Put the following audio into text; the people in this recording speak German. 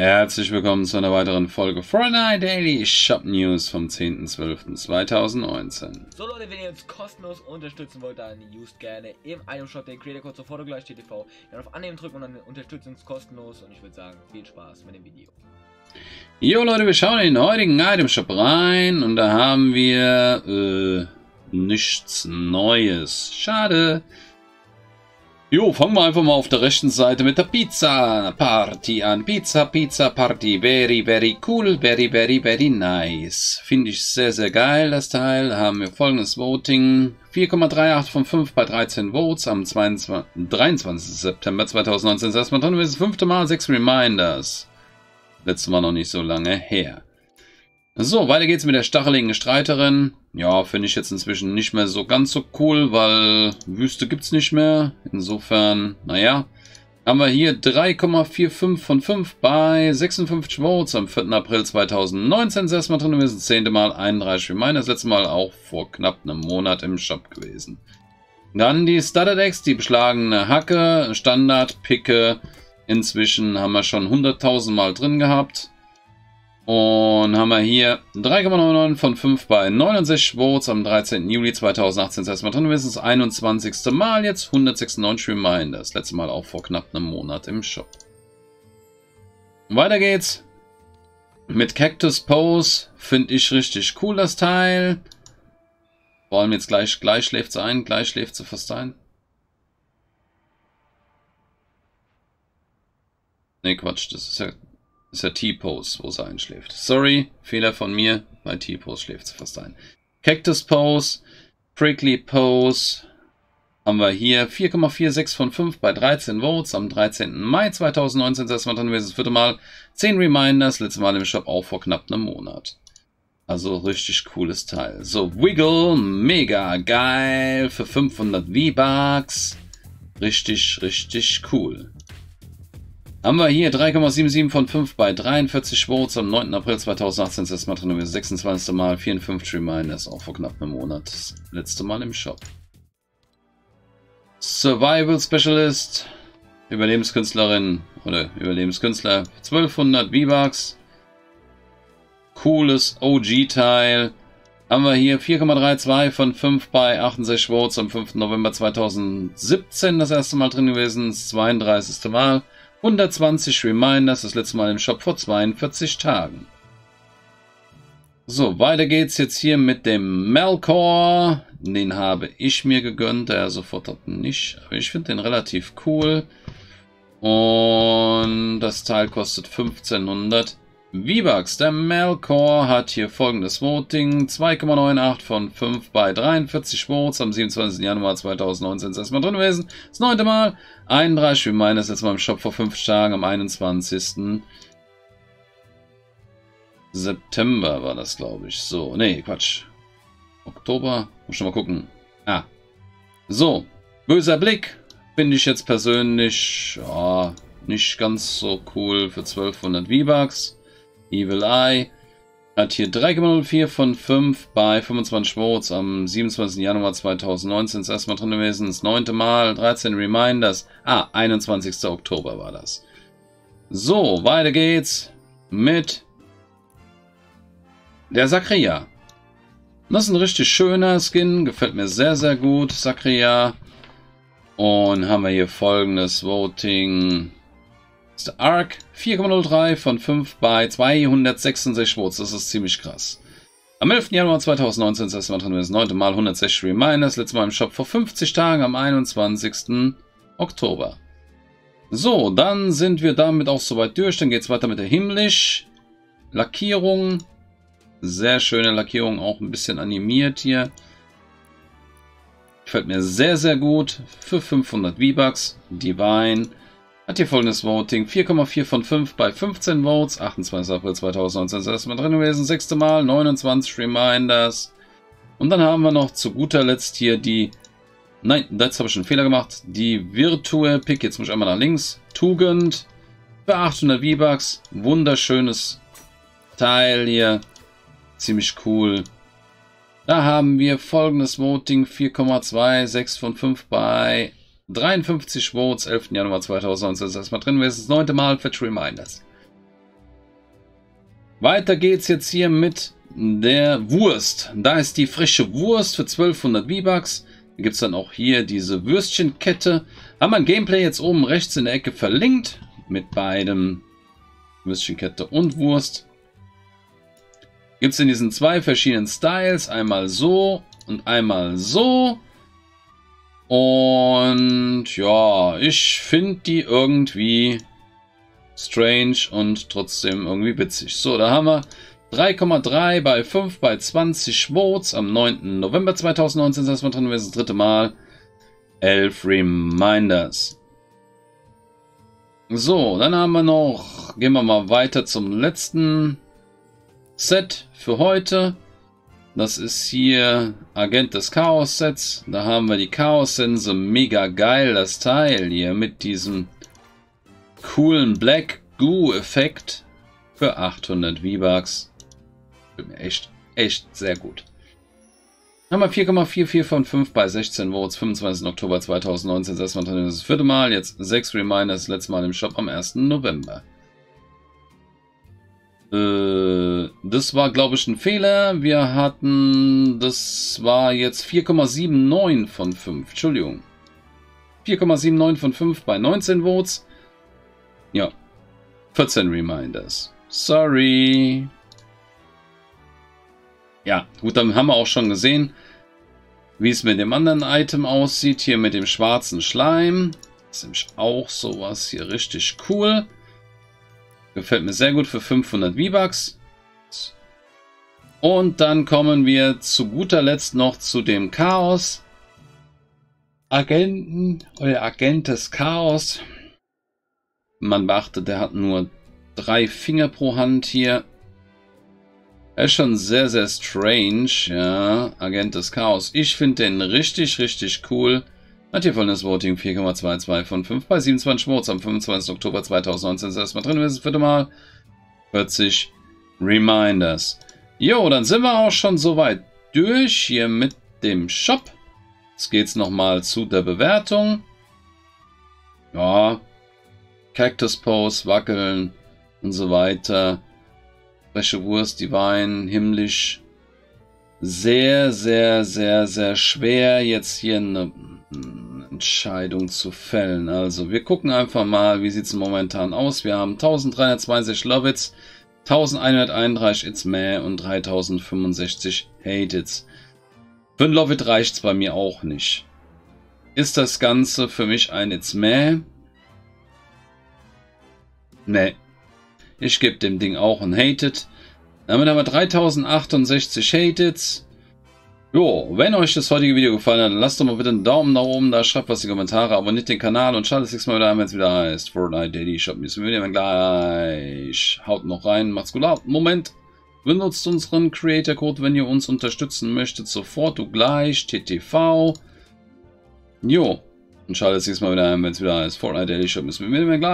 Herzlich willkommen zu einer weiteren Folge Fortnite Daily Shop News vom 10.12.2019. So Leute, wenn ihr uns kostenlos unterstützen wollt, dann used gerne im Item Shop den Creator Code sofort gleich TV. Dann auf Annehmen drücken und dann unterstützt uns kostenlos und ich würde sagen, viel Spaß mit dem Video. Jo Leute, wir schauen in den heutigen Item Shop rein und da haben wir äh, nichts Neues. Schade. Jo, fangen wir einfach mal auf der rechten Seite mit der Pizza Party an. Pizza, Pizza Party. Very, very cool. Very, very, very nice. Finde ich sehr, sehr geil, das Teil. Haben wir folgendes Voting. 4,38 von 5 bei 13 Votes am 22, 23. September 2019. Das erstmal drin. Das fünfte Mal 6 Reminders. Letztes Mal noch nicht so lange her. So, weiter geht's mit der stacheligen Streiterin. Ja, finde ich jetzt inzwischen nicht mehr so ganz so cool, weil Wüste gibt's nicht mehr. Insofern, naja. Haben wir hier 3,45 von 5 bei 56 Votes am 4. April 2019. Das erste Mal drin gewesen, das zehnte Mal 31 Reminder. Das letzte Mal auch vor knapp einem Monat im Shop gewesen. Dann die Starterdex, die beschlagene Hacke, Standard, Picke. Inzwischen haben wir schon 100.000 Mal drin gehabt. Und haben wir hier 3,99 von 5 bei 69 Votes am 13. Juli 2018. Das heißt mal drin das 21. Mal jetzt 196 Reminders. Das letzte Mal auch vor knapp einem Monat im Shop. Weiter geht's. Mit Cactus Pose finde ich richtig cool das Teil. Vor allem jetzt gleich, gleich schläft sie ein, gleich schläft sie fast ein. Ne, Quatsch, das ist ja ist ja T-Pose, wo sie einschläft. Sorry, Fehler von mir. Bei T-Pose schläft sie fast ein. Cactus Pose, Prickly Pose. Haben wir hier 4,46 von 5 bei 13 Votes am 13. Mai 2019. Das war dann gewesen das vierte Mal. 10 Reminders, letztes Mal im Shop auch vor knapp einem Monat. Also richtig cooles Teil. So, Wiggle, mega geil für 500 V-Bucks. Richtig, richtig cool. Haben wir hier 3,77 von 5 bei 43 Votes am 9. April 2018. Das mal drin, 26. Mal 54 Reminders, auch vor knapp einem Monat. Das letzte Mal im Shop. Survival Specialist, Überlebenskünstlerin oder Überlebenskünstler, 1200 V-Bucks. Cooles OG-Teil. Haben wir hier 4,32 von 5 bei 68 Votes am 5. November 2017 das erste Mal drin gewesen, das 32. Mal. 120 Reminders, das letzte Mal im Shop vor 42 Tagen. So, weiter geht's jetzt hier mit dem Melkor. Den habe ich mir gegönnt, der sofort hat nicht. Aber ich finde den relativ cool. Und das Teil kostet 1500 V-Bucks. Der Melkor hat hier folgendes Voting. 2,98 von 5 bei 43 Votes am 27. Januar 2019 ist erstmal drin gewesen. Das neunte Mal. 31 wie meines jetzt mal im Shop vor 5 Tagen am 21. September war das, glaube ich. So, nee, Quatsch. Oktober. Muss schon mal gucken. Ah. So. Böser Blick. Finde ich jetzt persönlich ja, nicht ganz so cool für 1200 V-Bucks. Evil Eye hat hier 3,04 von 5 bei 25 Votes am 27. Januar 2019 ist erstmal drin gewesen. Das neunte Mal, 13 Reminders. Ah, 21. Oktober war das. So, weiter geht's mit der Sakria. Das ist ein richtig schöner Skin, gefällt mir sehr, sehr gut, Sakria. Und haben wir hier folgendes Voting Arc 4,03 von 5 bei 266 Votes. Das ist ziemlich krass. Am 11. Januar 2019 ist das Mal 9. Mal 160 Reminders. Letztes Mal im Shop vor 50 Tagen am 21. Oktober. So, dann sind wir damit auch soweit durch. Dann geht es weiter mit der Himmlisch. Lackierung. Sehr schöne Lackierung, auch ein bisschen animiert hier. Gefällt mir sehr, sehr gut. Für 500 V-Bucks. Divine. Hat hier folgendes Voting. 4,4 von 5 bei 15 Votes. 28. April 2019 ist erstmal drin gewesen. Sechste Mal. 29 Reminders. Und dann haben wir noch zu guter Letzt hier die... Nein, jetzt habe ich einen Fehler gemacht. Die Virtual Pick. Jetzt muss ich einmal nach links. Tugend. Für 800 V-Bucks. Wunderschönes Teil hier. Ziemlich cool. Da haben wir folgendes Voting. 4,26 von 5 bei 53 Votes, 11. Januar 2019 ist erstmal drin. Das ist das neunte Mal Fetch Reminders. Weiter geht's jetzt hier mit der Wurst. Da ist die frische Wurst für 1200 V-Bucks. Da gibt es dann auch hier diese Würstchenkette. Haben wir ein Gameplay jetzt oben rechts in der Ecke verlinkt. Mit beidem Würstchenkette und Wurst. Gibt es in diesen zwei verschiedenen Styles. Einmal so und einmal so. Und ja, ich finde die irgendwie strange und trotzdem irgendwie witzig. So, da haben wir 3,3 bei 5 bei 20 Votes am 9. November 2019. Das war das dritte Mal. 11 Reminders. So, dann haben wir noch, gehen wir mal weiter zum letzten Set für heute. Das ist hier Agent des Chaos Sets. Da haben wir die Chaos Sense. Mega geil, das Teil hier mit diesem coolen Black Goo Effekt für 800 V-Bucks. Echt, echt sehr gut. Haben wir 4,44 von 5 bei 16 Votes, 25. Oktober 2019. Das war das vierte Mal, jetzt 6 Reminders, letztes Mal im Shop am 1. November. Äh, das war, glaube ich, ein Fehler. Wir hatten, das war jetzt 4,79 von 5. Entschuldigung. 4,79 von 5 bei 19 Votes. Ja. 14 Reminders. Sorry. Ja, gut, dann haben wir auch schon gesehen, wie es mit dem anderen Item aussieht. Hier mit dem schwarzen Schleim. Das ist nämlich auch sowas hier richtig cool. Gefällt mir sehr gut für 500 V-Bucks. Und dann kommen wir zu guter Letzt noch zu dem Chaos. Agenten oder Agent des Chaos. Man beachtet, der hat nur drei Finger pro Hand hier. Er ist schon sehr, sehr strange, ja. Agent des Chaos. Ich finde den richtig, richtig cool. Hat hier volles Voting 4,22 von 5 bei 27 Votes am 25. Oktober 2019. Das ist erstmal drin, das vierte Mal. 40 Reminders. Jo, dann sind wir auch schon soweit durch hier mit dem Shop. Jetzt geht's nochmal zu der Bewertung. Ja, Cactus Pose, Wackeln und so weiter. Freche Wurst, Divine, himmlisch. Sehr, sehr, sehr, sehr schwer jetzt hier eine Entscheidung zu fällen. Also wir gucken einfach mal, wie sieht es momentan aus. Wir haben 1320 Lovitz, 1131 It's Meh und 3065 Hate. Für ein Lovit reicht es bei mir auch nicht. Ist das Ganze für mich ein It's Meh? Nee. Ich gebe dem Ding auch ein Hated. Damit haben wir 3068 Hateds. Jo, wenn euch das heutige Video gefallen hat, lasst doch mal bitte einen Daumen nach oben da, schreibt was in die Kommentare, abonniert den Kanal und schaltet das nächste Mal wieder ein, wenn es wieder heißt Fortnite Daily Shop News. Wir sehen gleich. Haut noch rein, macht's gut. Moment. Benutzt unseren Creator Code, wenn ihr uns unterstützen möchtet. Sofort, du gleich, TTV. Jo. Und schaltet das nächste Mal wieder ein, wenn es wieder heißt Fortnite Daily Shop News. Wir sehen gleich.